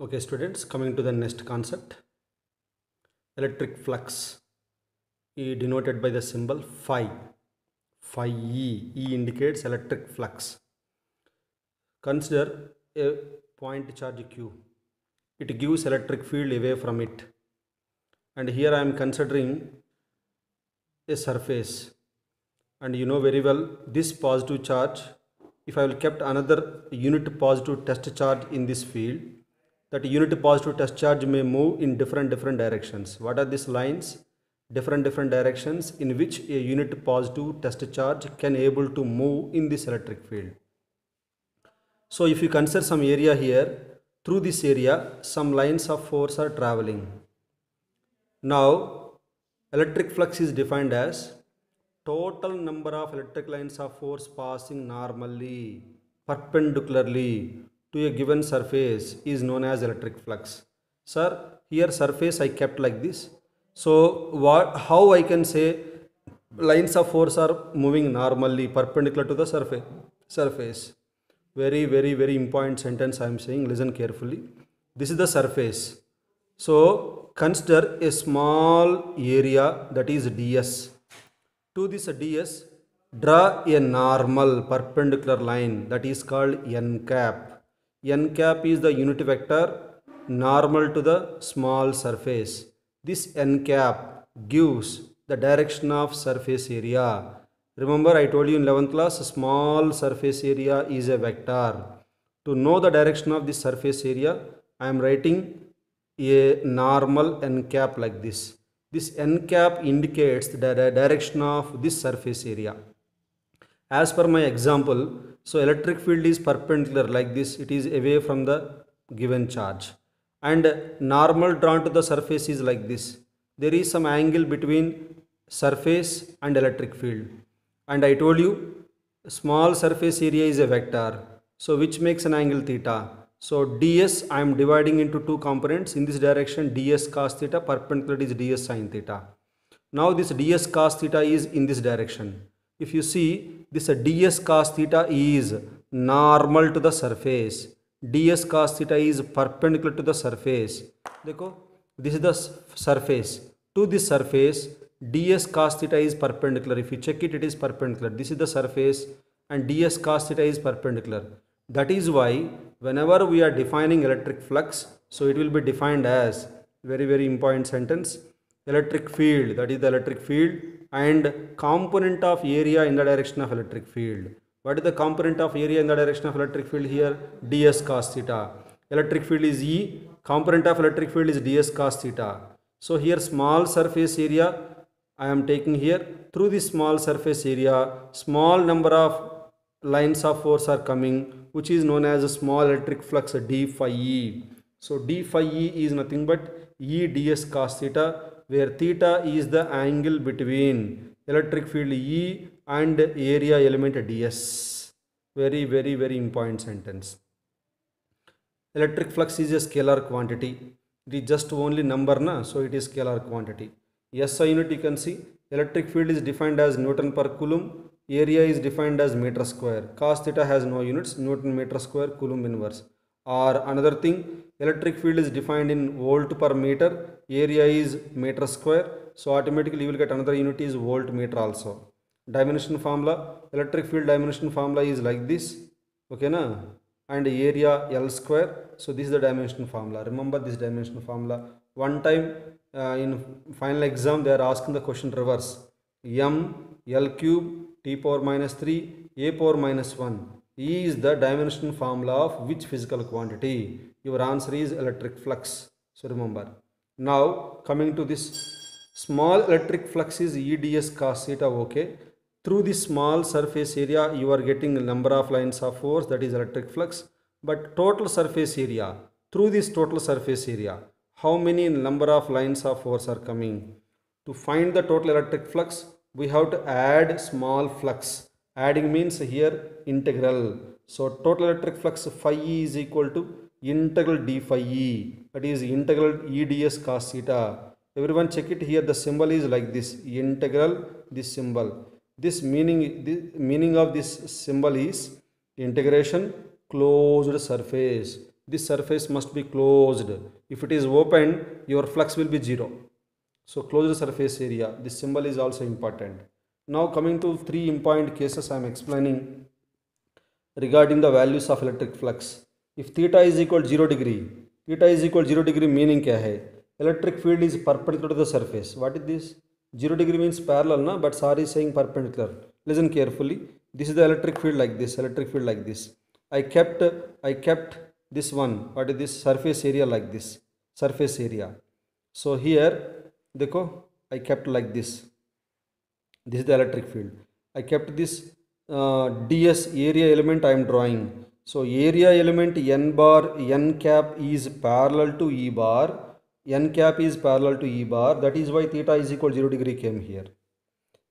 Okay, students, coming to the next concept. Electric flux E denoted by the symbol phi. Phi E. E indicates electric flux. Consider a point charge Q. It gives electric field away from it. And here I am considering a surface. And you know very well this positive charge, if I will kept another unit positive test charge in this field, that unit positive test charge may move in different different directions. What are these lines? Different different directions in which a unit positive test charge can able to move in this electric field. So if you consider some area here, through this area, some lines of force are traveling. Now, electric flux is defined as total number of electric lines of force passing normally, perpendicularly to a given surface is known as electric flux. Sir, here surface I kept like this. So, what, how I can say lines of force are moving normally perpendicular to the surface? Surface very very very important sentence i am saying listen carefully this is the surface so consider a small area that is ds to this ds draw a normal perpendicular line that is called n cap n cap is the unit vector normal to the small surface this n cap gives the direction of surface area Remember I told you in 11th class small surface area is a vector. To know the direction of this surface area I am writing a normal n cap like this. This n cap indicates the direction of this surface area. As per my example, so electric field is perpendicular like this, it is away from the given charge. And normal drawn to the surface is like this. There is some angle between surface and electric field. And I told you small surface area is a vector. So which makes an angle theta? So ds I am dividing into two components. In this direction ds cos theta perpendicular is ds sin theta. Now this ds cos theta is in this direction if you see this uh, ds cos theta is normal to the surface. ds cos theta is perpendicular to the surface. देखो this is the surface. To this surface ds cos theta is perpendicular. If you check it it is perpendicular. This is the surface and ds cos theta is perpendicular. That is why whenever we are defining electric flux so it will be defined as very very important sentence electric field. That is the electric field and component of area in the direction of electric field. What is the component of area in the direction of electric field here? Ds cos theta. Electric field is e component of electric field is ds cos theta. So here small surface area I am taking here. Through this small surface area small number of lines of force are coming which is known as a small electric flux d phi e. So d phi e is nothing but e ds cos theta where theta is the angle between electric field e and area element ds. Very very very important sentence. Electric flux is a scalar quantity. It is just only number na so it is scalar quantity. SI unit you can see electric field is defined as Newton per coulomb area is defined as meter square cos theta has no units Newton meter square coulomb inverse or another thing electric field is defined in volt per meter. Area is meter square. So automatically you will get another unit is volt meter also. Dimension formula electric field dimension formula is like this. Okay na? And area L square. So this is the dimension formula. Remember this dimension formula. One time uh, in final exam they are asking the question reverse. M l cube t power minus 3 a power minus 1 e is the dimension formula of which physical quantity? Your answer is electric flux. So remember. Now coming to this. Small electric flux is eds cos theta okay? Through this small surface area you are getting number of lines of force that is electric flux. But total surface area through this total surface area how many number of lines of force are coming. To find the total electric flux, we have to add small flux. Adding means here integral. So total electric flux phi e is equal to integral d phi e. That is integral eds cos theta. Everyone check it here. The symbol is like this. Integral this symbol. This meaning the meaning of this symbol is integration closed surface this surface must be closed if it is open your flux will be zero so closed surface area this symbol is also important now coming to three important cases i am explaining regarding the values of electric flux. If theta is equal to 0 degree theta is equal to 0 degree meaning kya hai? Electric field is perpendicular to the surface. What is this? 0 degree means parallel na? But is saying perpendicular. Listen carefully. This is the electric field like this electric field like this. I kept i kept this one. What is this? Surface area like this. Surface area. So here देखो I kept like this this is the electric field. I kept this uh, ds area element I am drawing. So area element n bar n cap is parallel to e bar. N cap is parallel to e bar. That is why theta is equal 0 degree came here.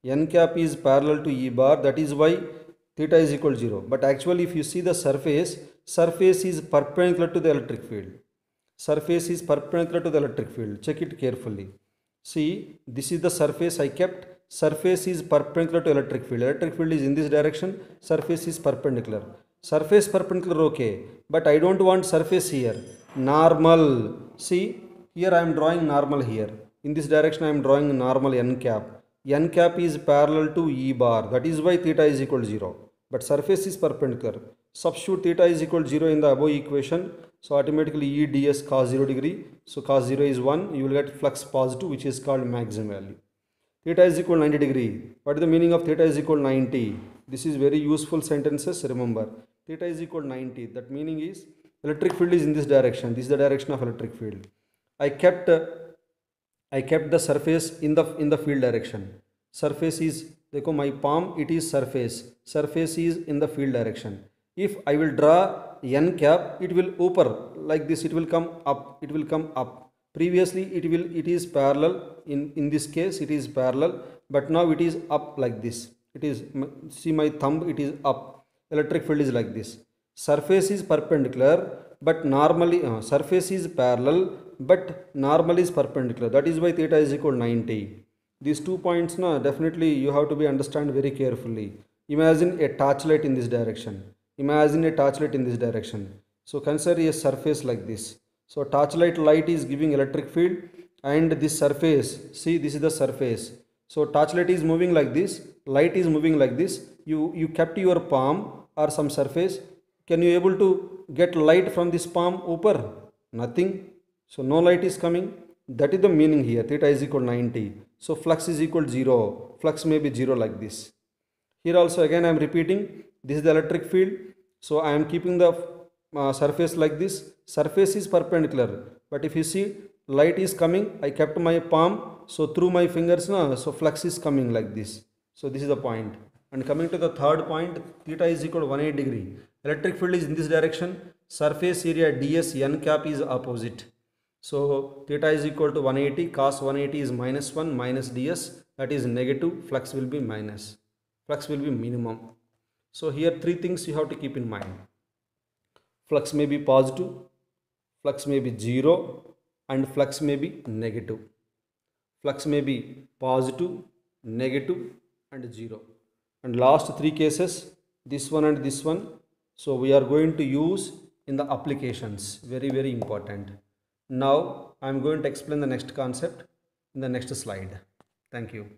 N cap is parallel to e bar. That is why theta is equal 0 but actually if you see the surface surface is perpendicular to the electric field. Surface is perpendicular to the electric field. Check it carefully. See this is the surface I kept surface is perpendicular to electric field. Electric field is in this direction. Surface is perpendicular. Surface perpendicular okay. But I don't want surface here. Normal. See here I am drawing normal here. In this direction I am drawing normal n cap. N cap is parallel to e bar. That is why theta is equal to 0 but surface is perpendicular. Substitute theta is equal to 0 in the above equation. So automatically E ds cos 0 degree. So cos 0 is 1 you will get flux positive which is called maximum value theta is equal 90 degree. What is the meaning of theta is equal 90 this is very useful sentences remember. Theta is equal 90 that meaning is electric field is in this direction. This is the direction of electric field. I kept i kept the surface in the in the field direction. Surface is देखो my palm it is surface. Surface is in the field direction. If i will draw n cap it will upper like this it will come up. It will come up previously it will it is parallel. In in this case it is parallel. But now it is up like this. It is see my thumb it is up. Electric field is like this. Surface is perpendicular but normally uh, surface is parallel but normal is perpendicular. That is why theta is equal 90 these two points now definitely you have to be understand very carefully. Imagine a torchlight in this direction. Imagine a torchlight in this direction. So consider a surface like this so torchlight light light is giving electric field and this surface see this is the surface. So torchlight is moving like this light is moving like this. You you kept your palm or some surface. Can you able to get light from this palm upper? Nothing. So no light is coming. That is the meaning here. Theta is equal 90 so flux is equal 0 flux may be 0 like this. Here also again i am repeating. This is the electric field. So i am keeping the uh, surface like this. Surface is perpendicular. But if you see light is coming. I kept my palm. So through my fingers na, so flux is coming like this. So this is the point. And coming to the third point theta is equal to 180 degree. Electric field is in this direction. Surface area ds n cap is opposite. So theta is equal to 180 cos 180 is minus 1 minus ds. That is negative. Flux will be minus. Flux will be minimum. So here three things you have to keep in mind flux may be positive flux may be 0 and flux may be negative. Flux may be positive negative and 0 and last three cases this one and this one. So we are going to use in the applications. Very very important. Now i am going to explain the next concept in the next slide. Thank you